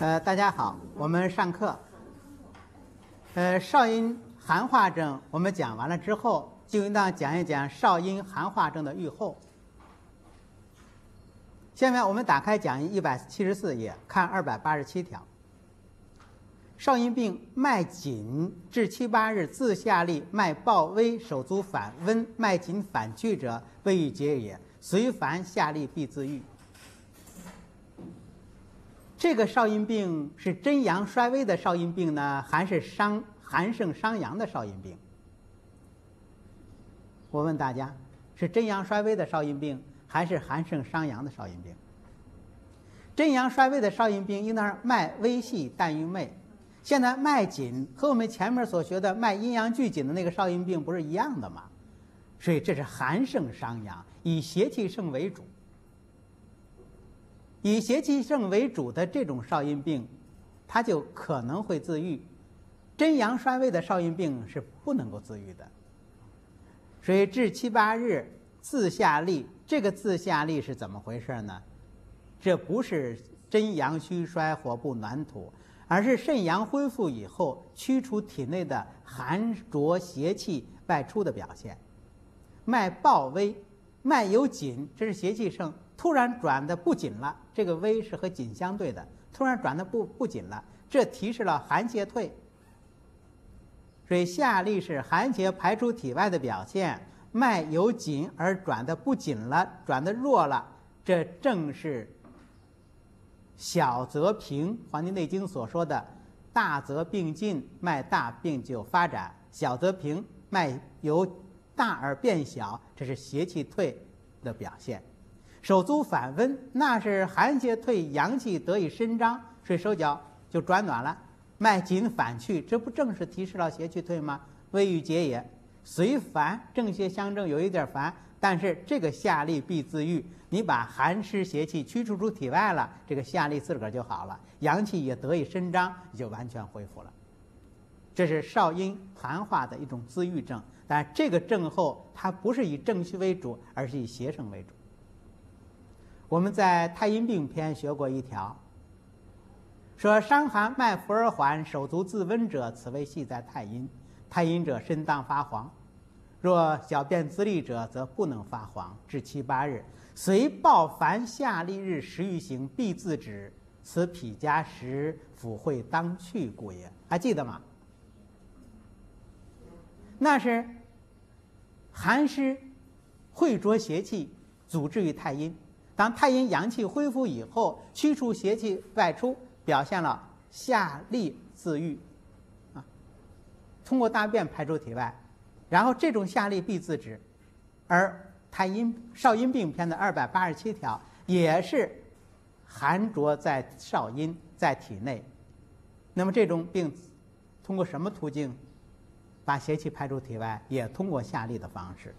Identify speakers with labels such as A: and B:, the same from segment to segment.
A: 呃，大家好，我们上课。呃，少阴寒化症我们讲完了之后，就应当讲一讲少阴寒化症的预后。下面我们打开讲义一百七十四页，看二百八十七条。少阴病脉紧至七八日自下利，脉暴微，手足反温，脉紧反去者，未愈结也。随烦下利必自愈。这个少阴病是真阳衰微的少阴病呢，还是伤寒盛伤阳的少阴病？我问大家，是真阳衰微的少阴病，还是寒盛伤阳的少阴病？真阳衰微的少阴病应当是脉微细淡于寐。现在脉紧和我们前面所学的脉阴阳俱紧的那个少阴病不是一样的吗？所以这是寒盛伤阳，以邪气盛为主。以邪气盛为主的这种少阴病，它就可能会自愈；真阳衰微的少阴病是不能够自愈的。所以至七八日自下利，这个自下利是怎么回事呢？这不是真阳虚衰、火不暖土，而是肾阳恢复以后，驱除体内的寒浊邪气外出的表现。脉暴微，脉有紧，这是邪气盛。突然转的不紧了，这个微是和紧相对的。突然转的不不紧了，这提示了寒邪退。所以下利是寒邪排出体外的表现，脉由紧而转的不紧了，转的弱了，这正是小则平，《黄帝内经》所说的“大则病进，脉大病就发展；小则平，脉由大而变小”，这是邪气退的表现。手足反温，那是寒邪退，阳气得以伸张，所以手脚就转暖了。脉紧反去，这不正是提示了邪气退吗？未愈结也。虽烦，正邪相争，有一点烦，但是这个下利必自愈。你把寒湿邪气驱除出体外了，这个下利自个儿就好了，阳气也得以伸张，也就完全恢复了。这是少阴寒化的一种自愈症，但这个症候它不是以正虚为主，而是以邪盛为主。我们在太阴病篇学过一条，说伤寒脉浮而缓，手足自温者，此为系在太阴。太阴者，身当发黄；若小便自利者，则不能发黄，至七八日，随暴烦下利日十余行，必自止。此脾加食，腑会当去故也。还记得吗？那是寒湿汇浊邪气，阻滞于太阴。当太阴阳气恢复以后，驱除邪气外出，表现了下利自愈，啊，通过大便排出体外，然后这种下利必自止，而太阴少阴病篇的二百八十七条也是寒浊在少阴在体内，那么这种病通过什么途径把邪气排出体外？也通过下利的方式。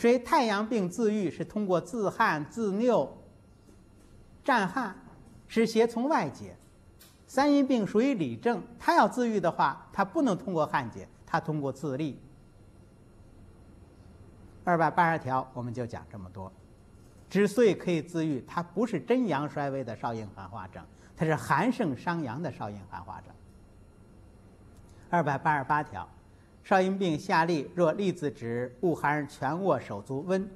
A: 所以太阳病自愈是通过自汗、自拗、战汗，使邪从外解；三阴病属于里症，它要自愈的话，它不能通过汗解，它通过自利。二百八十条我们就讲这么多。之所以可以自愈，它不是真阳衰微的少阴寒化症，它是寒盛伤阳的少阴寒化症。二百八十八条。少阴病下利，若利自止，恶寒而全卧，手足温，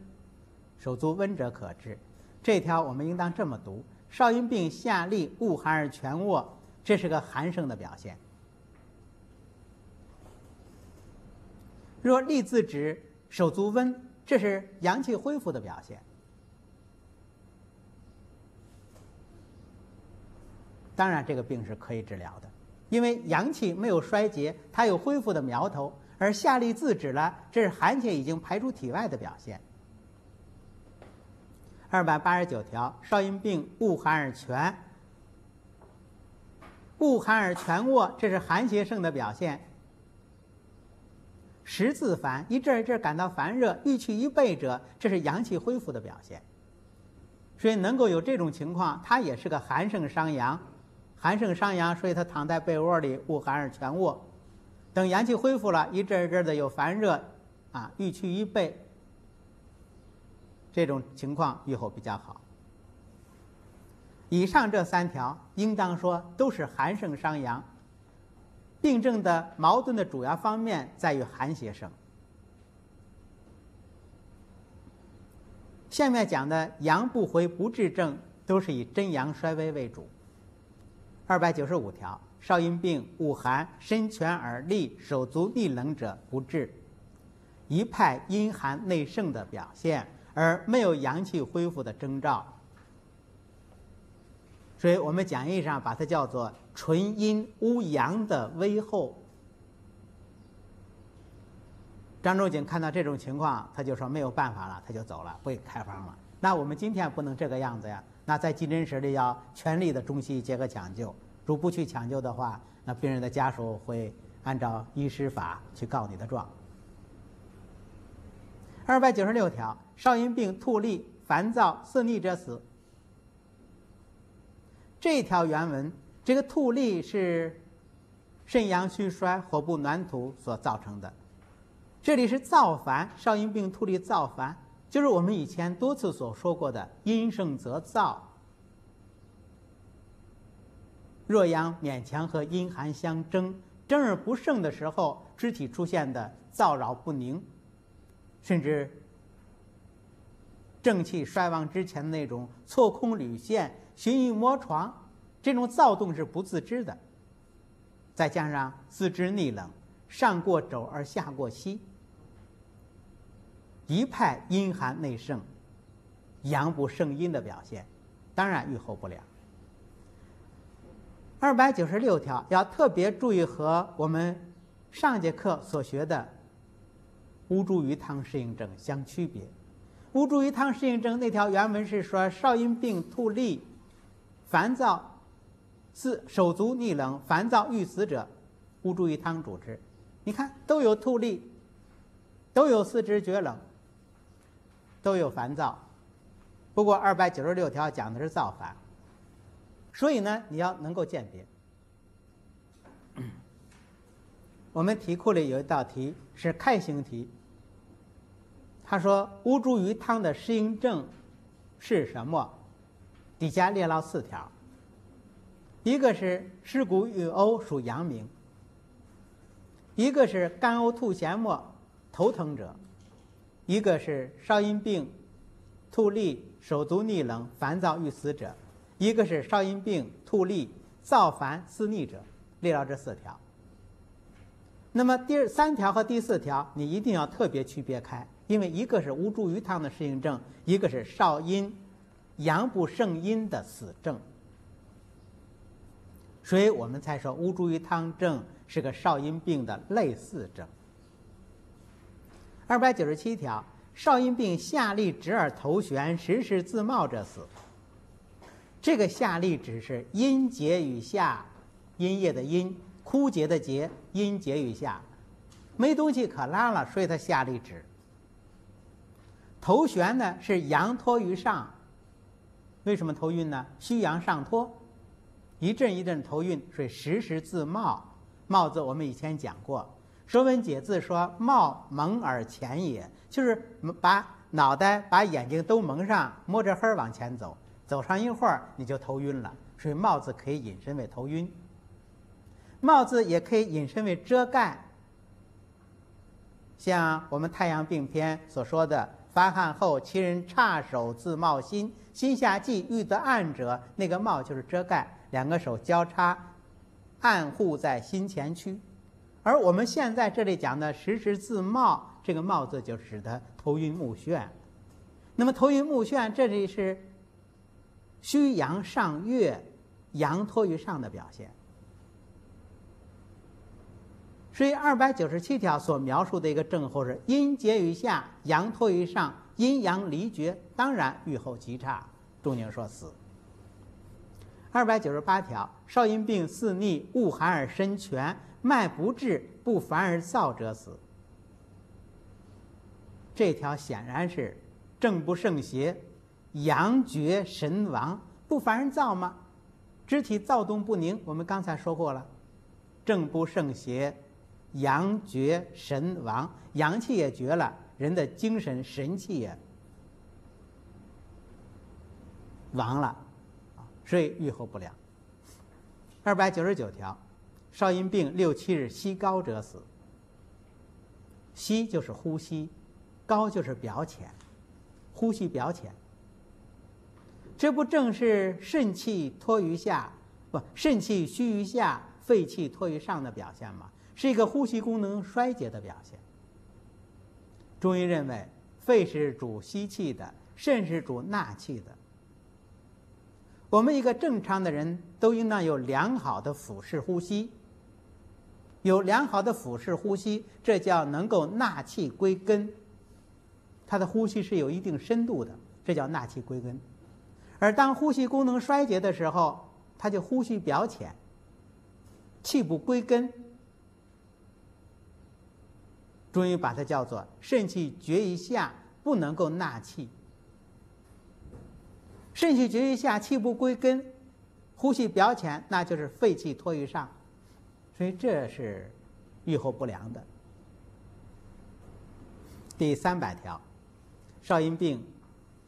A: 手足温者可治。这条我们应当这么读：少阴病下利，恶寒而全卧，这是个寒盛的表现。若利自止，手足温，这是阳气恢复的表现。当然，这个病是可以治疗的。因为阳气没有衰竭，它有恢复的苗头，而下利自止了，这是寒邪已经排出体外的表现。二百八十九条，少阴病恶寒而全，恶寒而全卧，这是寒邪盛的表现。时自烦，一阵一阵感到烦热，欲去一备者，这是阳气恢复的表现。所以能够有这种情况，它也是个寒盛伤阳。寒盛伤阳，所以他躺在被窝里，恶寒而全卧。等阳气恢复了，一阵一阵的有烦热，啊，欲去一备。这种情况愈后比较好。以上这三条，应当说都是寒盛伤阳。病症的矛盾的主要方面在于寒邪盛。下面讲的阳不回不治症，都是以真阳衰微为主。二百九十五条，少阴病恶寒，身蜷而立，手足逆冷者不治，一派阴寒内盛的表现，而没有阳气恢复的征兆。所以我们讲义上把它叫做纯阴无阳的危后。张仲景看到这种情况，他就说没有办法了，他就走了，不给开方了。那我们今天不能这个样子呀。那在急诊室里要全力的中西医结合抢救，如不去抢救的话，那病人的家属会按照医师法去告你的状。二百九十六条，少阴病吐痢、烦躁、色逆者死。这条原文，这个吐痢是肾阳虚衰、火不暖土所造成的。这里是燥烦，少阴病吐痢燥烦，就是我们以前多次所说过的阴盛则燥。若阳勉强和阴寒相争，争而不胜的时候，肢体出现的燥扰不宁，甚至正气衰亡之前那种错空履陷。寻欲摸床，这种躁动是不自知的。再加上四肢逆冷，上过肘而下过膝，一派阴寒内盛，阳不胜阴的表现，当然愈后不良。二百九十六条要特别注意和我们上节课所学的乌珠鱼汤适应症相区别。乌珠鱼汤适应症那条原文是说少阴病吐利。烦躁，四手足逆冷，烦躁欲死者，乌珠鱼汤主之。你看，都有吐利，都有四肢厥冷，都有烦躁。不过二百九十六条讲的是造反，所以呢，你要能够鉴别。我们题库里有一道题是开型题，他说乌珠鱼汤的适应症是什么？底下列了四条，一个是尸骨欲呕属阳明，一个是干呕吐涎沫头疼者，一个是少阴病吐利手足逆冷烦躁欲死者，一个是少阴病吐痢燥烦思逆者，列了这四条。那么第三条和第四条你一定要特别区别开，因为一个是无助于汤的适应症，一个是少阴。阳不胜阴的死症，所以我们才说乌珠鱼汤症是个少阴病的类似症。二百九十七条，少阴病下利直而头悬，时时自冒者死。这个下立指是阴节与下，阴液的阴，枯竭的竭，阴节与下，没东西可拉了，所以它下立指。头悬呢是阳托于上。为什么头晕呢？虚阳上托，一阵一阵头晕，所以时时自冒。冒字我们以前讲过，《说文解字》说：“冒蒙而前也，就是把脑袋、把眼睛都蒙上，摸着黑往前走，走上一会儿你就头晕了。所以冒字可以引申为头晕，冒字也可以引申为遮盖。像我们《太阳病篇》所说的。发汗后，其人叉手自冒心，心下悸，欲得暗者，那个冒就是遮盖，两个手交叉，暗护在心前区。而我们现在这里讲的时时自冒，这个冒字就指的头晕目眩。那么头晕目眩，这里是虚阳上越，阳托于上的表现。所以二百九十七条所描述的一个症候是阴结于下，阳托于上，阴阳离绝，当然愈后极差。仲宁说死。二百九十八条，少阴病四逆，恶寒而身蜷，脉不至，不烦而燥者死。这条显然是正不胜邪，阳绝神亡，不烦人躁吗？肢体躁动不宁，我们刚才说过了，正不胜邪。阳绝神亡，阳气也绝了，人的精神神气也亡了，啊，所以愈后不良。二百九十九条，少阴病六七日息高者死。息就是呼吸，高就是表浅，呼吸表浅。这不正是肾气托于下，不肾气虚于下，肺气托于上的表现吗？是一个呼吸功能衰竭的表现。中医认为，肺是主吸气的，肾是主纳气的。我们一个正常的人都应当有良好的腹式呼吸，有良好的腹式呼吸，这叫能够纳气归根。他的呼吸是有一定深度的，这叫纳气归根。而当呼吸功能衰竭的时候，他就呼吸表浅，气不归根。中医把它叫做肾气绝于下，不能够纳气。肾气绝于下，气不归根，呼吸表浅，那就是肺气托于上，所以这是预后不良的。第三百条，少阴病，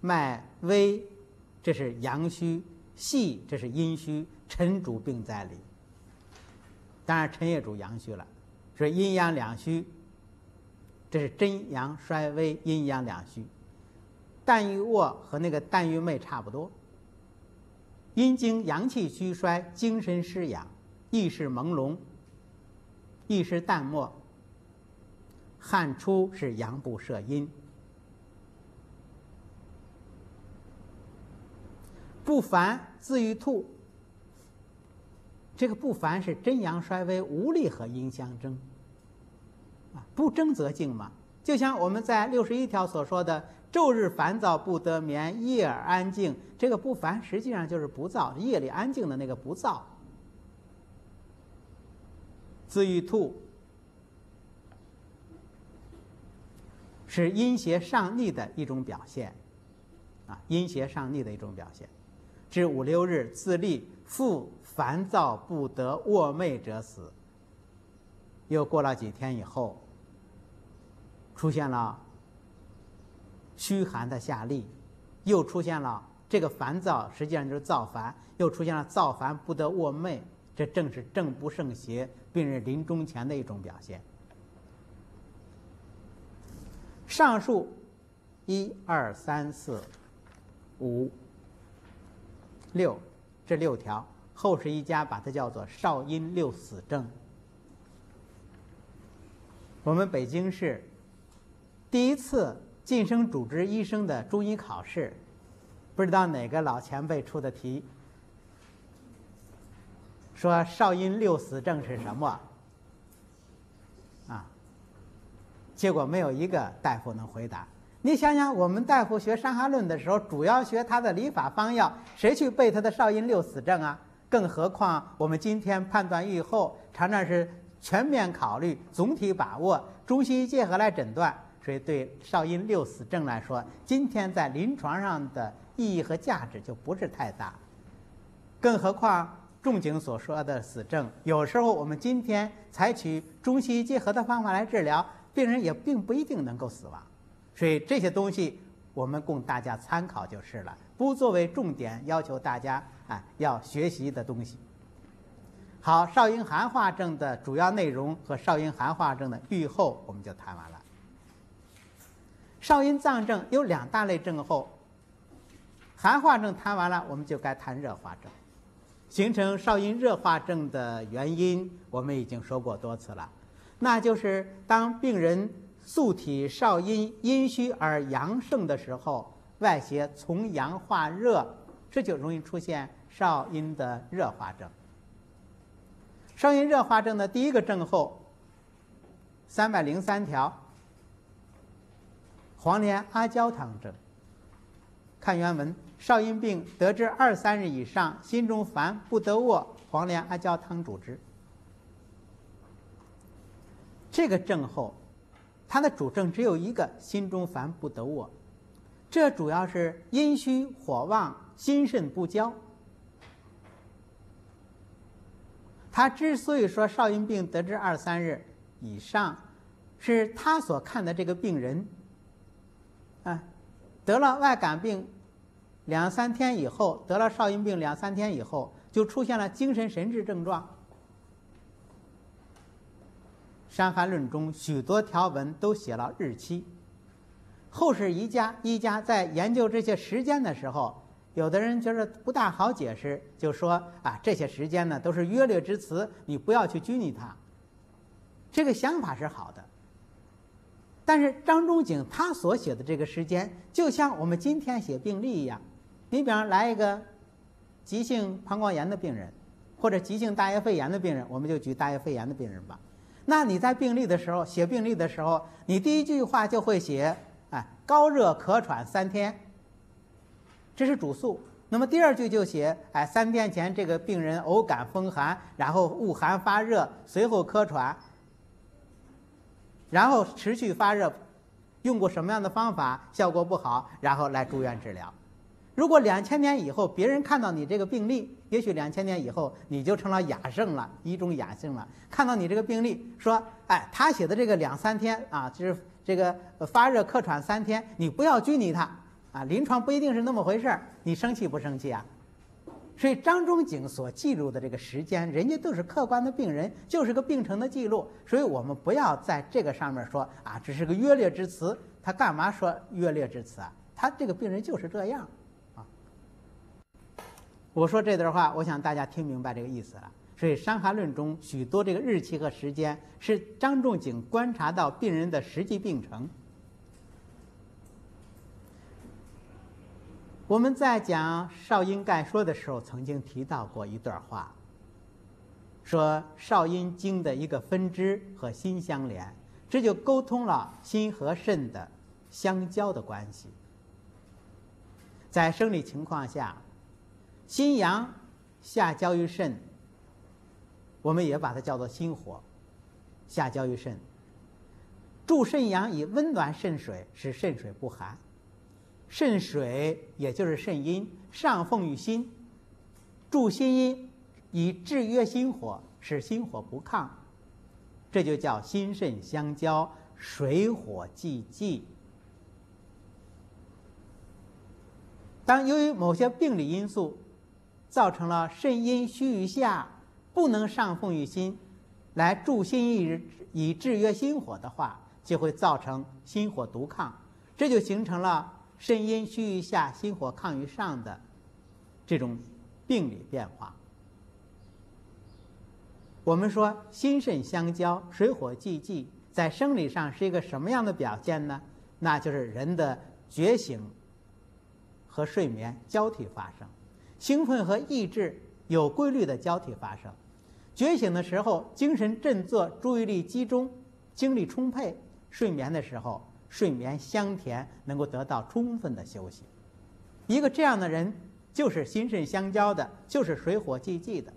A: 脉微，这是阳虚；细，这是阴虚。沉主病在里，当然沉也主阳虚了，所以阴阳两虚。这是真阳衰微，阴阳两虚。淡欲卧和那个淡欲寐差不多。阴经阳气虚衰，精神失养，意识朦胧，意识淡漠。汗出是阳不摄阴，不烦自欲吐。这个不烦是真阳衰微，无力和阴相争。啊不争则静嘛，就像我们在六十一条所说的“昼日烦躁不得眠，夜而安静”，这个不烦实际上就是不躁，夜里安静的那个不躁。自欲吐，是阴邪上逆的一种表现，啊，阴邪上逆的一种表现。至五六日自立，复烦躁不得卧寐者死。又过了几天以后。出现了虚寒的下痢，又出现了这个烦躁，实际上就是躁烦，又出现了躁烦不得卧寐，这正是正不胜邪，病人临终前的一种表现。上述一二三四五六这六条，后世一家把它叫做少阴六死症。我们北京市。第一次晋升主治医生的中医考试，不知道哪个老前辈出的题，说少阴六死症是什么？啊，结果没有一个大夫能回答。你想想，我们大夫学《伤寒论》的时候，主要学他的理法方药，谁去背他的少阴六死症啊？更何况我们今天判断预后，常常是全面考虑、总体把握、中西医结合来诊断。所以，对少阴六死症来说，今天在临床上的意义和价值就不是太大。更何况仲景所说的死症，有时候我们今天采取中西医结合的方法来治疗，病人也并不一定能够死亡。所以这些东西我们供大家参考就是了，不作为重点要求大家啊要学习的东西。好，少阴寒化症的主要内容和少阴寒化症的预后，我们就谈完了。少阴脏症有两大类症候，寒化症谈完了，我们就该谈热化症。形成少阴热化症的原因，我们已经说过多次了，那就是当病人素体少阴阴虚而阳盛的时候，外邪从阳化热，这就容易出现少阴的热化症。少阴热化症的第一个症候，三百零三条。黄连阿胶汤症。看原文：少阴病得之二三日以上，心中烦不得卧，黄连阿胶汤主之。这个症候，他的主症只有一个：心中烦不得卧。这主要是阴虚火旺，心肾不交。他之所以说少阴病得知二三日以上，是他所看的这个病人。啊，得了外感病，两三天以后得了少阴病，两三天以后就出现了精神神志症状。《伤寒论》中许多条文都写了日期。后世医家医家在研究这些时间的时候，有的人觉得不大好解释，就说啊，这些时间呢都是约略之词，你不要去拘泥它。这个想法是好的。但是张仲景他所写的这个时间，就像我们今天写病历一样，你比方来一个急性膀胱炎的病人，或者急性大叶肺炎的病人，我们就举大叶肺炎的病人吧。那你在病历的时候写病历的时候，你第一句话就会写。哎高热咳喘三天，这是主诉。那么第二句就写：哎，三天前这个病人偶感风寒，然后恶寒发热，随后咳喘，然后持续发热，用过什么样的方法，效果不好，然后来住院治疗。如果两千年以后别人看到你这个病例，也许两千年以后你就成了雅圣了，一种雅圣了。看到你这个病例，说：哎，他写的这个两三天啊，就是。这个发热咳喘三天，你不要拘泥它啊！临床不一定是那么回事儿，你生气不生气啊？所以张仲景所记录的这个时间，人家都是客观的病人，就是个病程的记录。所以我们不要在这个上面说啊，只是个约略之词。他干嘛说约略之词啊？他这个病人就是这样。我说这段话，我想大家听明白这个意思了。所以《伤寒论》中许多这个日期和时间是张仲景观察到病人的实际病程。我们在讲《少阴概说》的时候，曾经提到过一段话，说少阴经的一个分支和心相连，这就沟通了心和肾的相交的关系。在生理情况下，心阳下交于肾。我们也把它叫做心火，下交于肾。助肾阳以温暖肾水，使肾水不寒。肾水也就是肾阴上奉于心，助心阴以制约心火，使心火不亢。这就叫心肾相交，水火既济。当由于某些病理因素造成了肾阴虚于下。不能上奉于心，来助心以以制约心火的话，就会造成心火独亢，这就形成了肾阴虚于下，心火亢于上的这种病理变化。我们说心肾相交，水火既济，在生理上是一个什么样的表现呢？那就是人的觉醒和睡眠交替发生，兴奋和抑制有规律的交替发生。觉醒的时候，精神振作，注意力集中，精力充沛；睡眠的时候，睡眠香甜，能够得到充分的休息。一个这样的人，就是心肾相交的，就是水火既济的。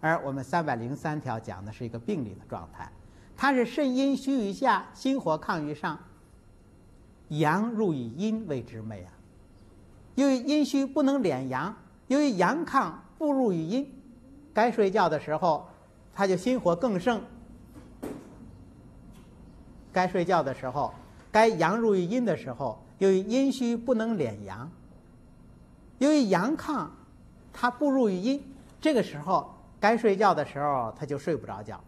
A: 而我们三百零三条讲的是一个病理的状态，它是肾阴虚于下，心火亢于上，阳入于阴为之美啊。由于阴虚不能敛阳，由于阳亢不入于阴。该睡觉的时候，他就心火更盛；该睡觉的时候，该阳入于阴的时候，由于阴虚不能敛阳，由于阳亢，他不入于阴。这个时候该睡觉的时候，他就睡不着觉。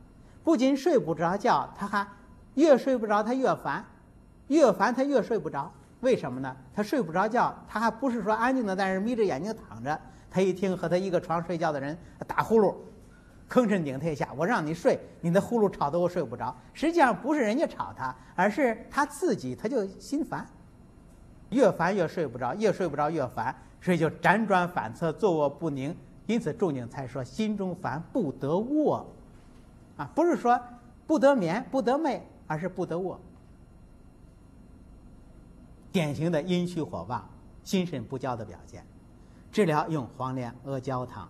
A: 不仅睡不着觉，他还越睡不着，他越烦，越烦他越睡不着。为什么呢？他睡不着觉，他还不是说安静的在那眯着眼睛躺着。他一听和他一个床睡觉的人打呼噜，吭声顶他一下，我让你睡，你的呼噜吵得我睡不着。实际上不是人家吵他，而是他自己他就心烦，越烦越睡不着，越睡不着越烦，所以就辗转反侧，坐卧不宁。因此仲景才说心中烦不得卧，啊，不是说不得眠不得寐，而是不得卧。典型的阴虚火旺、心肾不交的表现。治疗用黄连阿胶汤。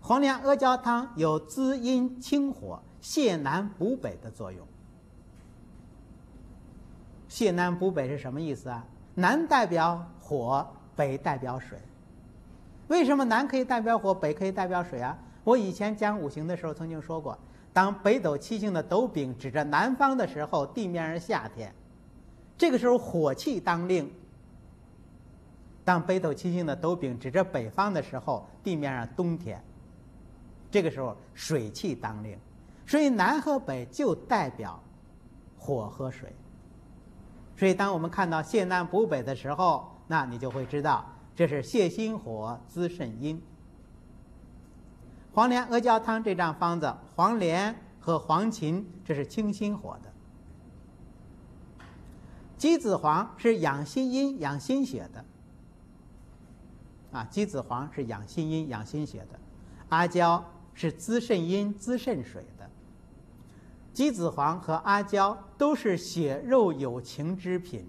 A: 黄连阿胶汤有滋阴清火、泻南补北的作用。泻南补北是什么意思啊？南代表火，北代表水。为什么南可以代表火，北可以代表水啊？我以前讲五行的时候曾经说过，当北斗七星的斗柄指着南方的时候，地面是夏天，这个时候火气当令。当北斗七星的斗柄指着北方的时候，地面上冬天。这个时候水气当令，所以南和北就代表火和水。所以当我们看到泻南补北的时候，那你就会知道这是泻心火滋肾阴。黄连阿胶汤这张方子，黄连和黄芩这是清心火的，鸡子黄是养心阴、养心血的。啊，鸡子黄是养心阴、养心血的，阿胶是滋肾阴、滋肾水的。鸡子黄和阿胶都是血肉有情之品，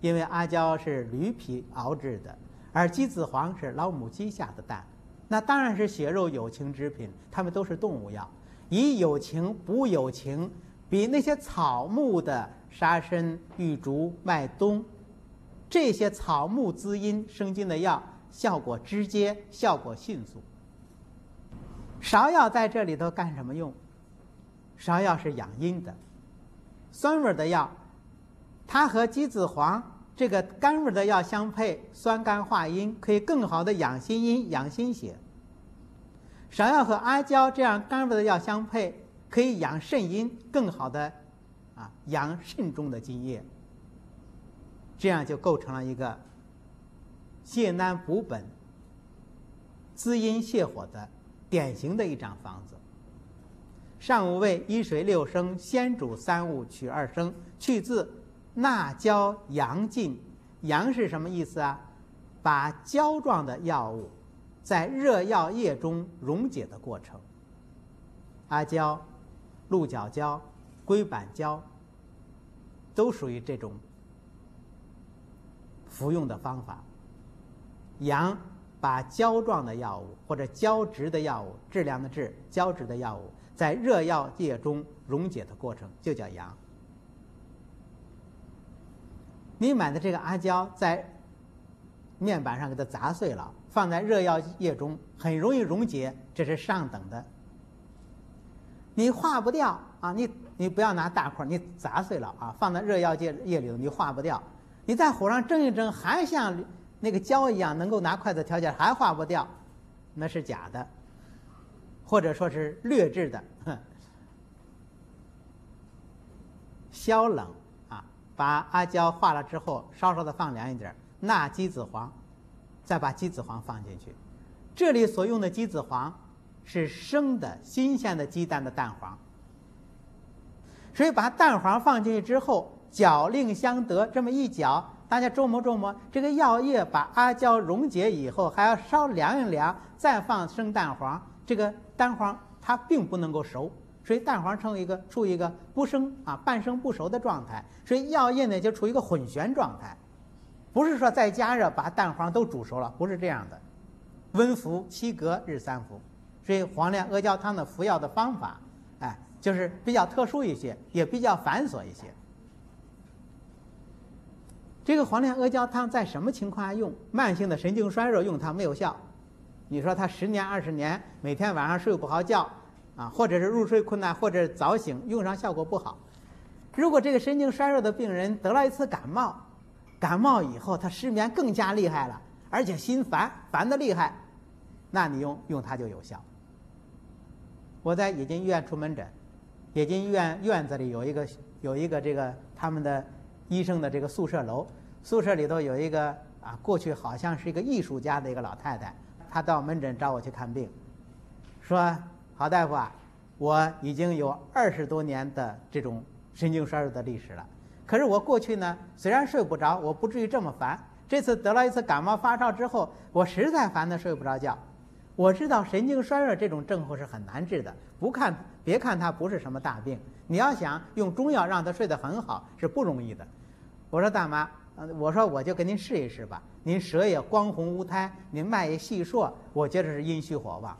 A: 因为阿胶是驴皮熬制的，而鸡子黄是老母鸡下的蛋，那当然是血肉有情之品。它们都是动物药，以有情补有情，比那些草木的沙参、玉竹、麦冬。这些草木滋阴生津的药效果直接，效果迅速。芍药在这里头干什么用？芍药是养阴的，酸味的药，它和鸡子黄这个甘味的药相配，酸甘化阴，可以更好的养心阴、养心血。芍药和阿胶这样甘味的药相配，可以养肾阴，更好的啊养肾中的津液。这样就构成了一个泻南补本、滋阴泻火的典型的一张方子。上五味一水六升，先煮三物，取二升，去渍，纳胶阳尽。阳是什么意思啊？把胶状的药物在热药液中溶解的过程。阿胶、鹿角胶、龟板胶都属于这种。服用的方法，阳把胶状的药物或者胶质的药物，质量的质，胶质的药物在热药液中溶解的过程就叫阳。你买的这个阿胶在面板上给它砸碎了，放在热药液中很容易溶解，这是上等的。你化不掉啊，你你不要拿大块，你砸碎了啊，放在热药液液里头，你化不掉。你在火上蒸一蒸，还像那个胶一样，能够拿筷子挑起来，还化不掉，那是假的，或者说是劣质的。消冷啊，把阿胶化了之后，稍稍的放凉一点，纳鸡子黄，再把鸡子黄放进去。这里所用的鸡子黄是生的新鲜的鸡蛋的蛋黄，所以把蛋黄放进去之后。搅令相得，这么一搅，大家琢磨琢磨，这个药液把阿胶溶解以后，还要稍凉一凉，再放生蛋黄。这个蛋黄它并不能够熟，所以蛋黄成为一个处于一个不生啊半生不熟的状态，所以药液呢就处于一个混旋状态，不是说再加热把蛋黄都煮熟了，不是这样的。温服七格日三服，所以黄连阿胶汤的服药的方法，哎，就是比较特殊一些，也比较繁琐一些。这个黄连阿胶汤在什么情况下用？慢性的神经衰弱用它没有效。你说他十年二十年，每天晚上睡不好觉，啊，或者是入睡困难，或者早醒，用上效果不好。如果这个神经衰弱的病人得了一次感冒，感冒以后他失眠更加厉害了，而且心烦，烦的厉害，那你用用它就有效。我在冶金医院出门诊，冶金医院院子里有一个有一个这个他们的医生的这个宿舍楼。宿舍里头有一个啊，过去好像是一个艺术家的一个老太太，她到门诊找我去看病，说：“郝大夫啊，我已经有二十多年的这种神经衰弱的历史了。可是我过去呢，虽然睡不着，我不至于这么烦。这次得了一次感冒发烧之后，我实在烦得睡不着觉。我知道神经衰弱这种症候是很难治的，不看别看它不是什么大病，你要想用中药让他睡得很好是不容易的。”我说：“大妈。”我说我就给您试一试吧。您舌也光红无苔，您脉也细硕，我觉得是阴虚火旺。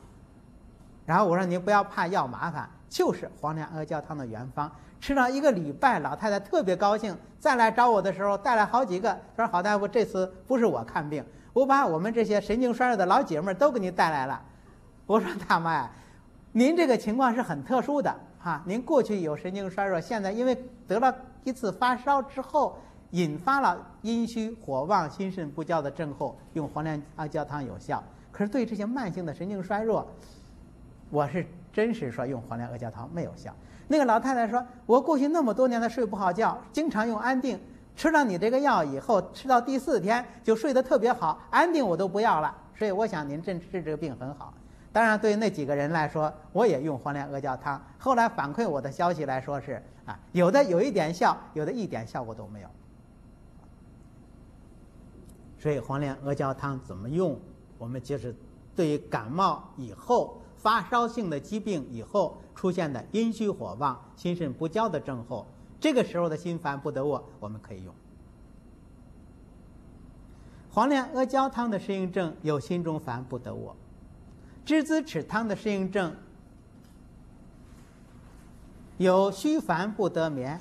A: 然后我说您不要怕药麻烦，就是黄连阿胶汤的原方。吃了一个礼拜，老太太特别高兴，再来找我的时候带来好几个，她说郝大夫这次不是我看病，我把我们这些神经衰弱的老姐妹都给您带来了。我说大妈呀，您这个情况是很特殊的哈，您过去有神经衰弱，现在因为得了一次发烧之后。引发了阴虚火旺、心肾不交的症候，用黄连阿胶汤有效。可是对这些慢性的神经衰弱，我是真实说用黄连阿胶汤没有效。那个老太太说：“我过去那么多年的睡不好觉，经常用安定，吃了你这个药以后，吃到第四天就睡得特别好，安定我都不要了。所以我想您治治这个病很好。当然，对于那几个人来说，我也用黄连阿胶汤。后来反馈我的消息来说是啊，有的有一点效，有的一点效果都没有。所以黄连阿胶汤怎么用？我们就是对于感冒以后。”发烧性的疾病以后出现的阴虚火旺、心肾不交的症候，这个时候的心烦不得卧，我们可以用黄连阿胶汤的适应症有心中烦不得卧，栀子豉汤的适应症有虚烦不得眠，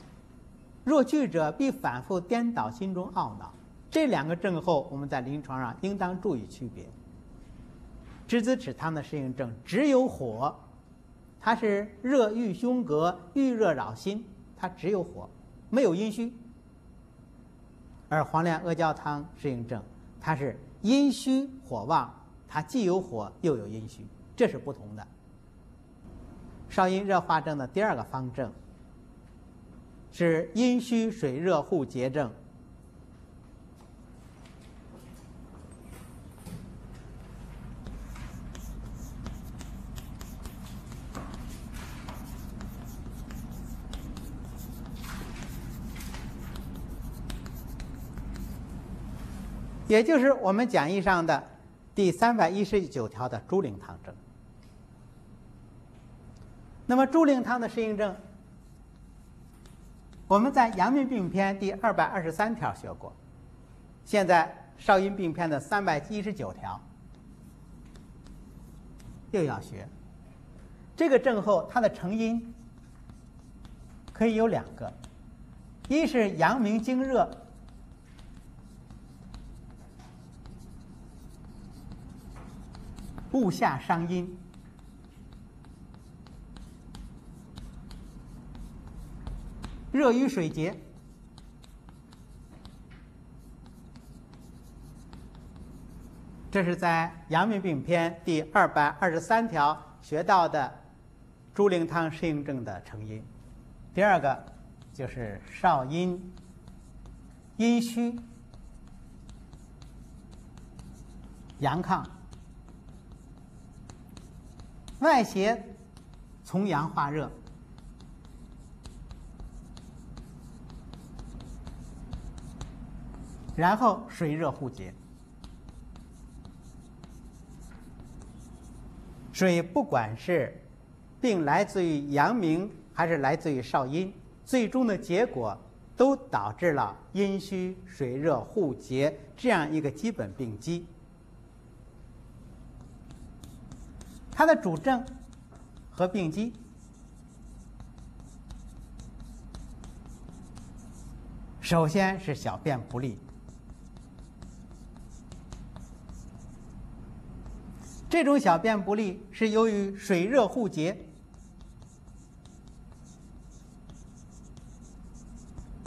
A: 若惧者必反复颠倒，心中懊恼。这两个症候，我们在临床上应当注意区别。栀子豉汤的适应症只有火，它是热郁胸膈，郁热扰心，它只有火，没有阴虚。而黄连阿胶汤适应症，它是阴虚火旺，它既有火又有阴虚，这是不同的。少阴热化症的第二个方症是阴虚水热互结症。也就是我们讲义上的第三百一十九条的猪苓汤症。那么猪苓汤的适应症，我们在阳明病篇第二百二十三条学过，现在少阴病篇的三百一十九条又要学。这个症候它的成因可以有两个，一是阳明经热。部下伤阴，热于水结，这是在《阳明病篇》第二百二十三条学到的猪苓汤适应症的成因。第二个就是少阴阴虚阳亢。外邪从阳化热，然后水热互结。所以，不管是病来自于阳明还是来自于少阴，最终的结果都导致了阴虚水热互结这样一个基本病机。它的主症和病机，首先是小便不利。这种小便不利是由于水热互结、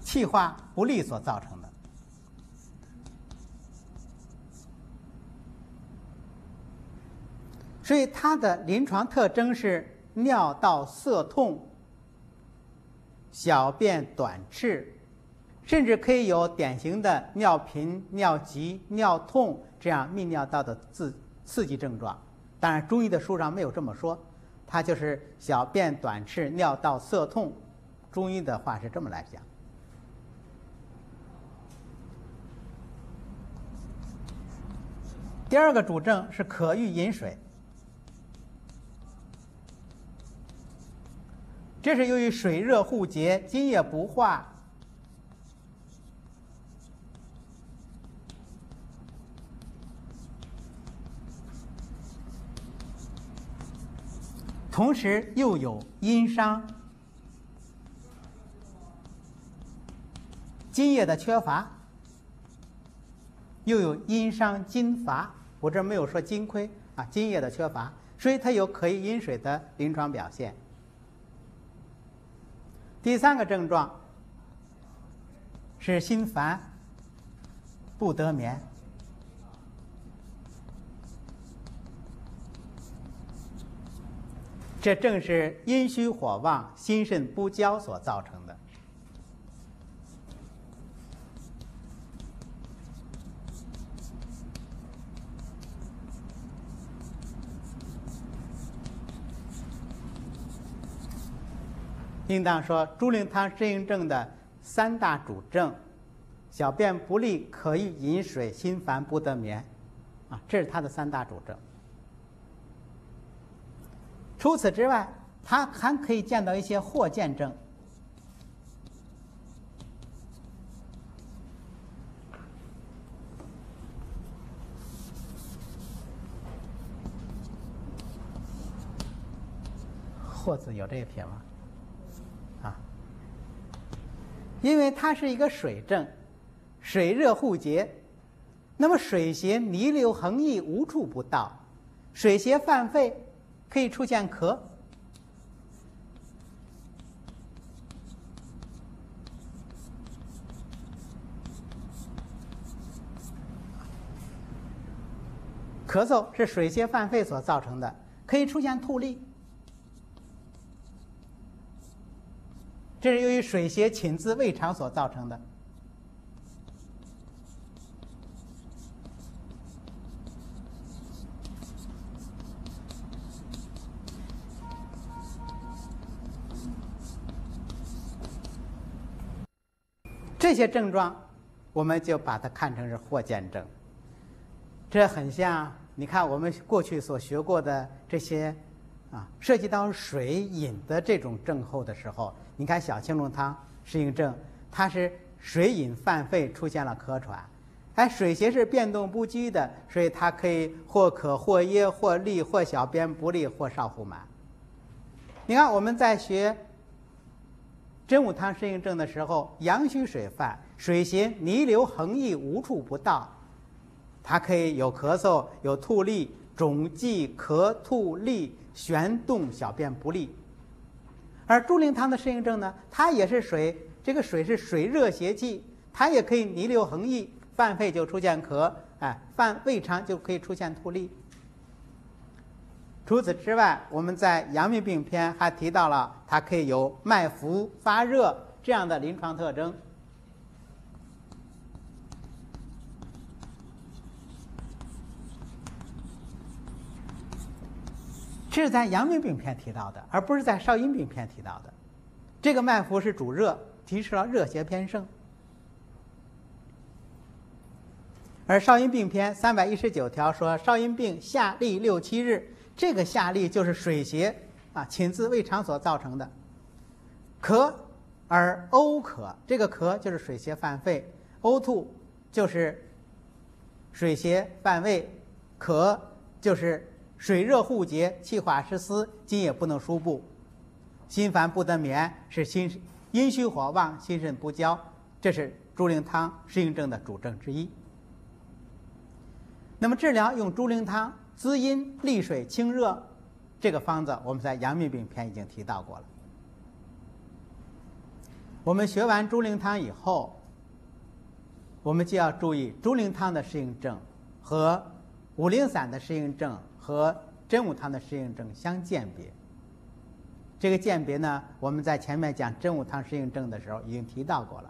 A: 气化不利所造成的。所以它的临床特征是尿道涩痛、小便短赤，甚至可以有典型的尿频、尿急、尿痛这样泌尿道的刺刺激症状。当然，中医的书上没有这么说，它就是小便短赤、尿道涩痛。中医的话是这么来讲。第二个主症是可欲饮水。这是由于水热互结，津液不化，同时又有阴伤，津液的缺乏，又有阴伤津乏。我这没有说津亏啊，津液的缺乏，所以它有可以饮水的临床表现。第三个症状是心烦不得眠。这正是阴虚火旺、心肾不交所造成的。应当说，猪苓汤适应症的三大主症：小便不利、可以饮水、心烦不得眠，啊，这是它的三大主症。除此之外，它还可以见到一些或见症。或字有这一撇吗？啊，因为它是一个水症，水热互结，那么水邪逆流横溢，无处不到，水邪犯肺。可以出现咳，咳嗽是水邪犯肺所造成的，可以出现吐利，这是由于水邪侵自胃肠所造成的。这些症状，我们就把它看成是霍建症。这很像，你看我们过去所学过的这些，啊，涉及到水饮的这种症候的时候，你看小青龙汤适应症，它是水饮犯肺，出现了咳喘。哎，水邪是变动不居的，所以它可以或咳或噎或利或小便不利或少腹满。你看我们在学。真武汤适应症的时候，阳虚水犯，水邪泥流横溢，无处不到，它可以有咳嗽、有吐利、肿悸、咳吐利、旋动、小便不利。而猪苓汤的适应症呢，它也是水，这个水是水热邪气，它也可以逆流横溢，犯肺就出现咳，哎，犯胃肠就可以出现吐利。除此之外，我们在阳明病篇还提到了它可以有脉浮发热这样的临床特征。这是在阳明病篇提到的，而不是在少阴病篇提到的。这个脉浮是主热，提示了热邪偏盛。而少阴病篇三百一十九条说，少阴病下利六七日。这个下利就是水邪啊侵自胃肠所造成的，咳而呕咳，这个咳就是水邪犯肺，呕吐就是水邪犯胃，咳就是水热互结，气化失司，津液不能输布，心烦不得眠是心阴虚火旺，心肾不交，这是猪苓汤适应症的主症之一。那么治疗用猪苓汤。滋阴利水清热，这个方子我们在阳明病篇已经提到过了。我们学完猪苓汤以后，我们就要注意猪苓汤的适应症和五苓散的适应症和真武汤的适应症相鉴别。这个鉴别呢，我们在前面讲真武汤适应症的时候已经提到过了。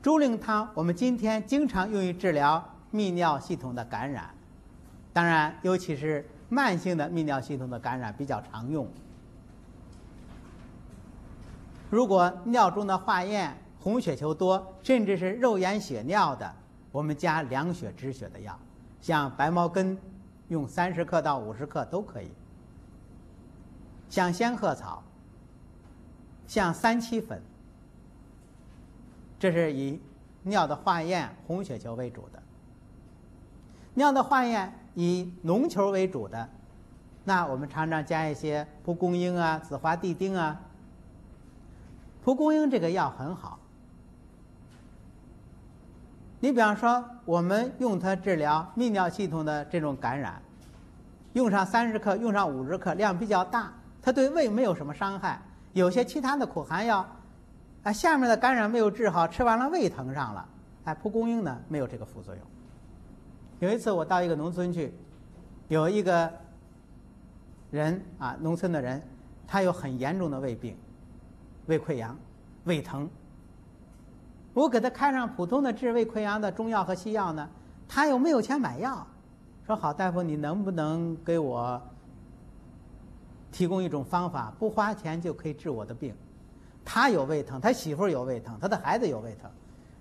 A: 猪苓汤我们今天经常用于治疗泌尿系统的感染。当然，尤其是慢性的泌尿系统的感染比较常用。如果尿中的化验红血球多，甚至是肉眼血尿的，我们加凉血止血的药，像白茅根，用三十克到五十克都可以。像仙鹤草，像三七粉，这是以尿的化验红血球为主的。尿的化验。以脓球为主的，那我们常常加一些蒲公英啊、紫花地丁啊。蒲公英这个药很好，你比方说我们用它治疗泌尿系统的这种感染，用上三十克，用上五十克，量比较大，它对胃没有什么伤害。有些其他的苦寒药，啊，下面的感染没有治好，吃完了胃疼上了，哎，蒲公英呢没有这个副作用。有一次我到一个农村去，有一个人啊，农村的人，他有很严重的胃病，胃溃疡、胃疼。我给他开上普通的治胃溃疡的中药和西药呢，他又没有钱买药，说好大夫，你能不能给我提供一种方法，不花钱就可以治我的病？他有胃疼，他媳妇有胃疼，他的孩子有胃疼，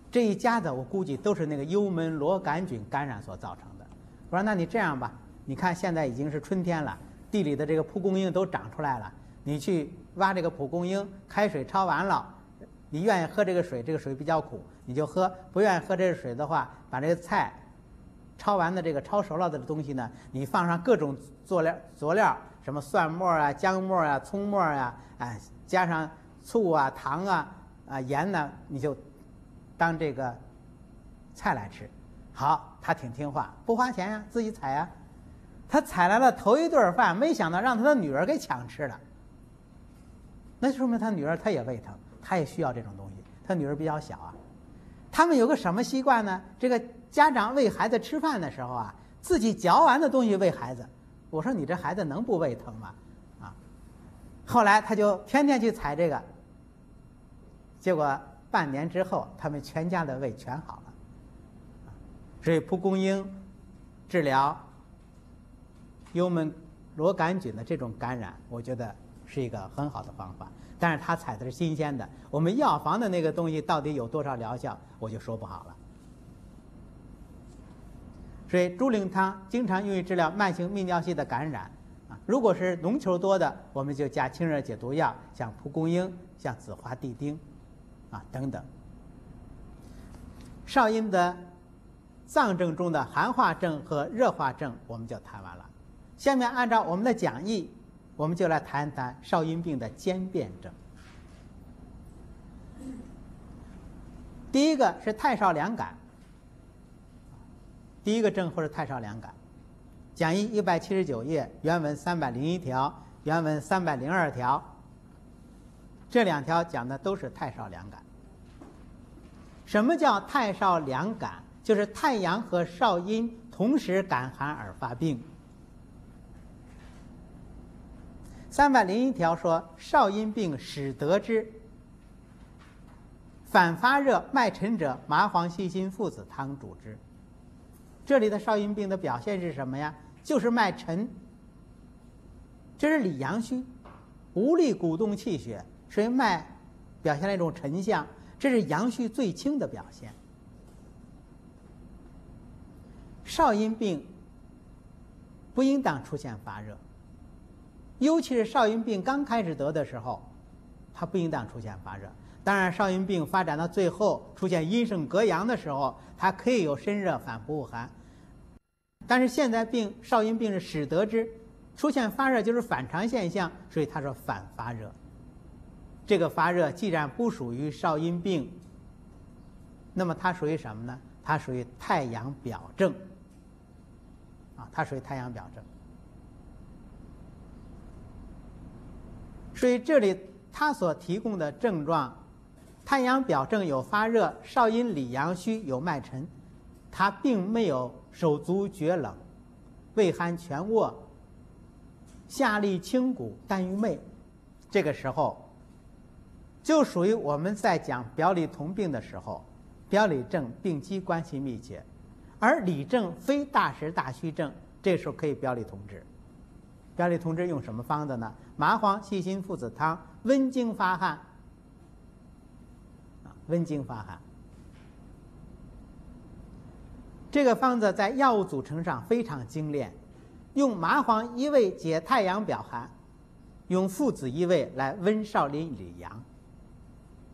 A: 这一家子我估计都是那个幽门螺杆菌感染所造成的。我说，那你这样吧，你看现在已经是春天了，地里的这个蒲公英都长出来了，你去挖这个蒲公英，开水焯完了。你愿意喝这个水，这个水比较苦，你就喝；不愿意喝这个水的话，把这个菜焯完的这个焯熟了的东西呢，你放上各种佐料，佐料什么蒜末啊、姜末啊、葱末啊，哎，加上醋啊、糖啊、啊盐呢，你就当这个菜来吃。好，他挺听话，不花钱呀，自己采呀。他采来了头一顿饭，没想到让他的女儿给抢吃了。那就说明他女儿她也胃疼。他也需要这种东西。他女儿比较小啊，他们有个什么习惯呢？这个家长喂孩子吃饭的时候啊，自己嚼完的东西喂孩子。我说你这孩子能不胃疼吗？啊，后来他就天天去采这个，结果半年之后，他们全家的胃全好了。所以蒲公英治疗幽门螺杆菌的这种感染，我觉得是一个很好的方法。但是他采的是新鲜的，我们药房的那个东西到底有多少疗效，我就说不好了。所以猪苓汤经常用于治疗慢性泌尿系的感染，啊，如果是脓球多的，我们就加清热解毒药，像蒲公英、像紫花地丁，啊等等。少阴的脏症中的寒化症和热化症，我们就谈完了。下面按照我们的讲义。我们就来谈谈少阴病的兼变症。第一个是太少两感，第一个症或者太少两感。讲义一百七十九页，原文三百零一条，原文三百零二条，这两条讲的都是太少两感。什么叫太少两感？就是太阳和少阴同时感寒而发病。三百零一条说：少阴病始得之，反发热脉沉者，麻黄细辛附子汤主之。这里的少阴病的表现是什么呀？就是脉沉，这是里阳虚，无力鼓动气血，所以脉表现了一种沉象，这是阳虚最轻的表现。少阴病不应当出现发热。尤其是少阴病刚开始得的时候，它不应当出现发热。当然，少阴病发展到最后出现阴盛格阳的时候，它可以有身热反不恶寒。但是现在病少阴病是始得之，出现发热就是反常现象，所以他说反发热。这个发热既然不属于少阴病，那么它属于什么呢？它属于太阳表症。啊，它属于太阳表症。所以这里他所提供的症状，太阳表症有发热，少阴里阳虚有脉沉，他并没有手足厥冷，胃寒全卧，下利清谷，耽于寐，这个时候就属于我们在讲表里同病的时候，表里症病机关系密切，而里症非大实大虚症，这时候可以表里同治。表里同志用什么方子呢？麻黄细辛附子汤，温经发汗。啊，温经发汗。这个方子在药物组成上非常精炼，用麻黄一味解太阳表寒，用附子一味来温少阴里阳，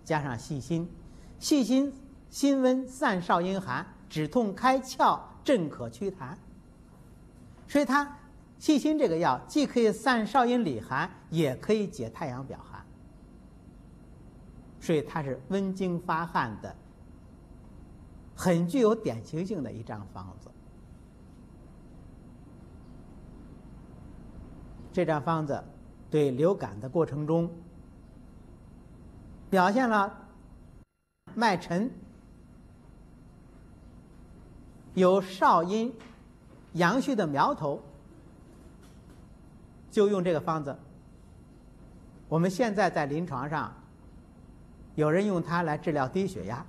A: 加上细辛，细辛辛温散少阴寒，止痛开窍，镇咳祛痰。所以它。细辛这个药既可以散少阴里寒，也可以解太阳表寒，所以它是温经发汗的，很具有典型性的一张方子。这张方子对流感的过程中，表现了脉沉，有少阴阳虚的苗头，就用这个方子。我们现在在临床上，有人用它来治疗低血压。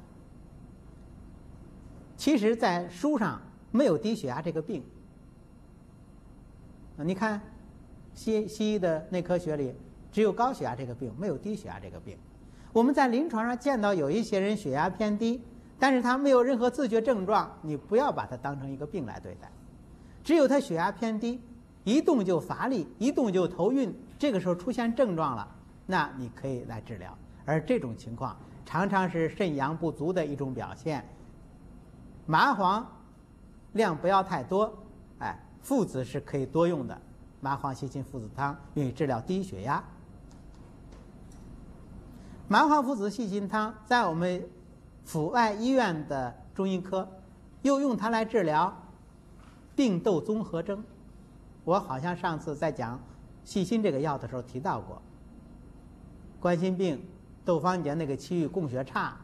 A: 其实，在书上没有低血压这个病。啊，你看，西西医的内科学里只有高血压这个病，没有低血压这个病。我们在临床上见到有一些人血压偏低，但是他没有任何自觉症状，你不要把它当成一个病来对待。只有他血压偏低，一动就乏力，一动就头晕，这个时候出现症状了，那你可以来治疗。而这种情况常常是肾阳不足的一种表现。麻黄量不要太多，哎，附子是可以多用的，麻黄细辛附子汤用于治疗低血压。麻黄附子细辛汤在我们阜外医院的中医科又用它来治疗病窦综合征。我好像上次在讲细辛这个药的时候提到过，冠心病窦房结那个区域供血差，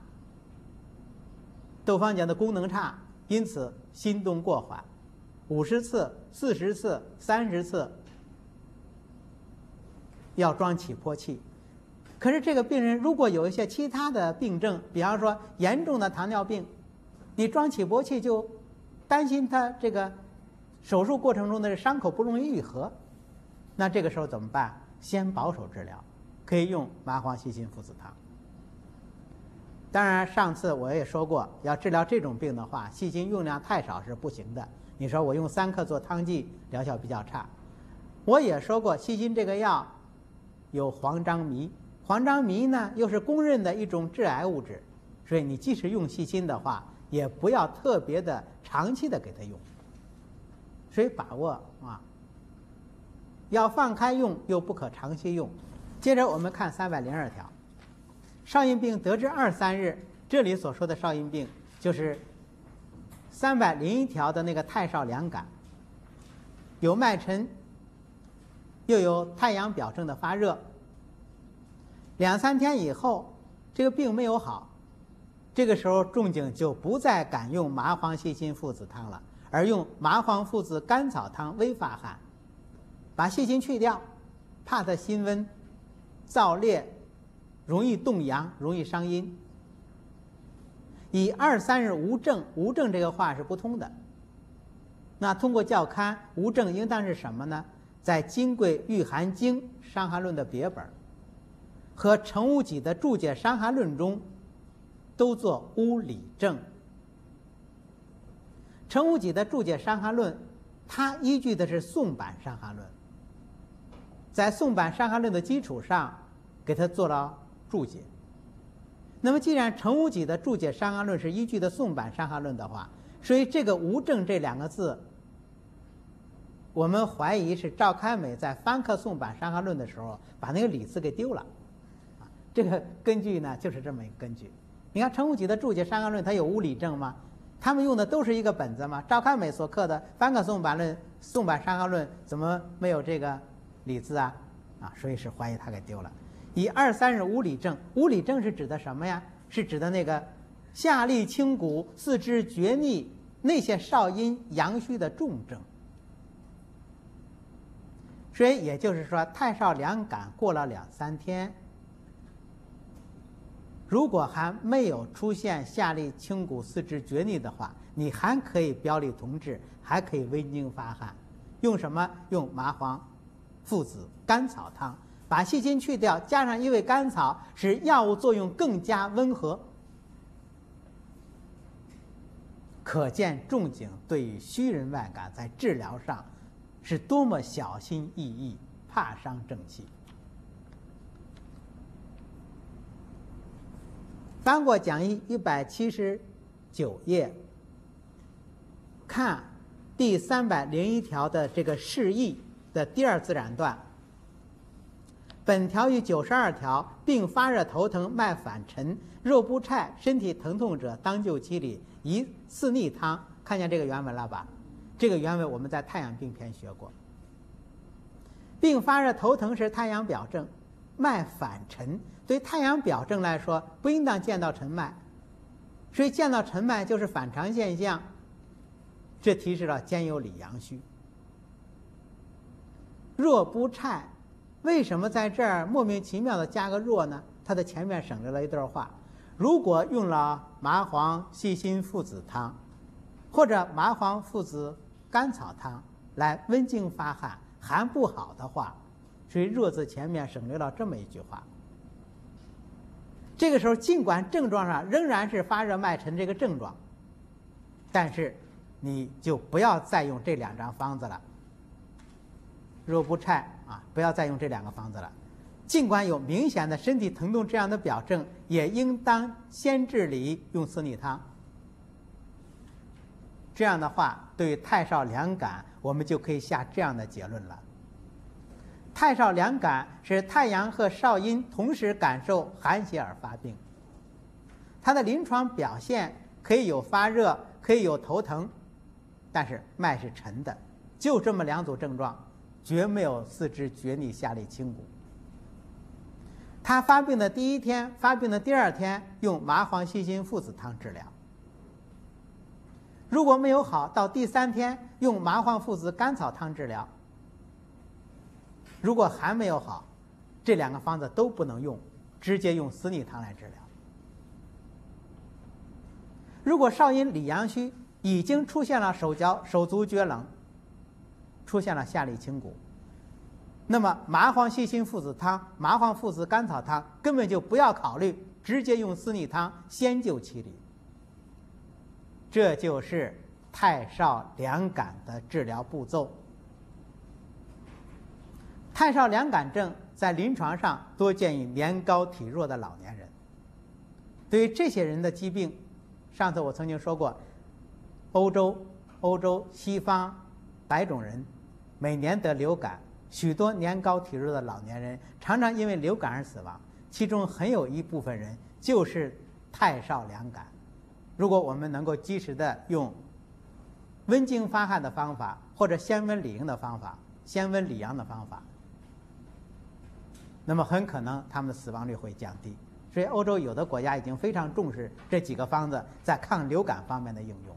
A: 窦房结的功能差，因此心动过缓，五十次、四十次、三十次要装起搏器。可是这个病人如果有一些其他的病症，比方说严重的糖尿病，你装起搏器就担心他这个手术过程中的伤口不容易愈合，那这个时候怎么办？先保守治疗，可以用麻黄细辛附子汤。当然，上次我也说过，要治疗这种病的话，细辛用量太少是不行的。你说我用三克做汤剂，疗效比较差。我也说过，细辛这个药有黄樟醚。黄樟醚呢，又是公认的一种致癌物质，所以你即使用细辛的话，也不要特别的长期的给它用。所以把握啊，要放开用，又不可长期用。接着我们看三百零二条，少阴病得知二三日，这里所说的少阴病就是三百零一条的那个太少两感，有脉沉，又有太阳表症的发热。两三天以后，这个病没有好，这个时候仲景就不再敢用麻黄细辛附子汤了，而用麻黄附子甘草汤微发汗，把细辛去掉，怕它心温燥烈，容易动阳，容易伤阴。以二三日无症，无症这个话是不通的。那通过校勘，无症应当是什么呢？在《金匮御寒经·伤寒论》的别本。和程无己的注解《伤寒论》中，都做乌里症。程无己的注解《伤寒论》，他依据的是宋版《伤寒论》，在宋版《伤寒论》的基础上，给他做了注解。那么，既然程无己的注解《伤寒论》是依据的宋版《伤寒论》的话，所以这个“无证”这两个字，我们怀疑是赵开美在翻刻宋版《伤寒论》的时候，把那个“李”字给丢了。这个根据呢，就是这么一个根据。你看程无己的注解《伤寒论》，它有无理证吗？他们用的都是一个本子吗？赵开美所刻的《翻刻宋版论》宋版《伤寒论》怎么没有这个理字啊？啊，所以是怀疑他给丢了。以二三日无理证，无理证是指的什么呀？是指的那个下利清谷、四肢厥逆那些少阴阳虚的重症。所以也就是说，太少两感过了两三天。如果还没有出现下利清谷、四肢厥逆的话，你还可以表里同治，还可以温经发汗。用什么？用麻黄附子甘草汤，把细辛去掉，加上一味甘草，使药物作用更加温和。可见仲景对于虚人外感在治疗上是多么小心翼翼，怕伤正气。翻过讲义一百七十九页，看第三百零一条的这个释义的第二自然段。本条与九十二条，并发热头疼、脉反沉、肉不颤、身体疼痛者，当就其里，宜四逆汤。看见这个原文了吧？这个原文我们在太阳病篇学过。并发热头疼是太阳表症，脉反沉。对太阳表症来说，不应当见到沉脉，所以见到沉脉就是反常现象，这提示了兼有里阳虚。若不差，为什么在这儿莫名其妙的加个若呢？它的前面省略了一段话：如果用了麻黄细辛附子汤，或者麻黄附子甘草汤来温经发汗，寒不好的话，所以若字前面省略了这么一句话。这个时候，尽管症状上仍然是发热脉沉这个症状，但是你就不要再用这两张方子了。若不差啊，不要再用这两个方子了。尽管有明显的身体疼痛这样的表症，也应当先治理用四逆汤。这样的话，对太少两感，我们就可以下这样的结论了。太少两感是太阳和少阴同时感受寒邪而发病，它的临床表现可以有发热，可以有头疼，但是脉是沉的，就这么两组症状，绝没有四肢厥逆、下利清谷。他发病的第一天、发病的第二天用麻黄细辛附子汤治疗，如果没有好，到第三天用麻黄附子甘草汤治疗。如果还没有好，这两个方子都不能用，直接用四逆汤来治疗。如果少阴里阳虚，已经出现了手脚手足厥冷，出现了下利清谷，那么麻黄细辛附子汤、麻黄附子甘草汤根本就不要考虑，直接用四逆汤先救其里。这就是太少两感的治疗步骤。太少两感症在临床上多见于年高体弱的老年人。对于这些人的疾病，上次我曾经说过，欧洲、欧洲西方白种人每年得流感，许多年高体弱的老年人常常因为流感而死亡，其中很有一部分人就是太少两感。如果我们能够及时的用温经发汗的方法，或者先温里阴的方法，先温里阳的方法。那么很可能他们的死亡率会降低，所以欧洲有的国家已经非常重视这几个方子在抗流感方面的应用。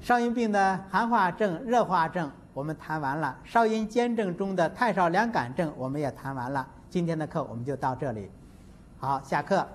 A: 少阴病的寒化症、热化症我们谈完了，少阴兼症中的太少两感症我们也谈完了。今天的课我们就到这里，好，下课。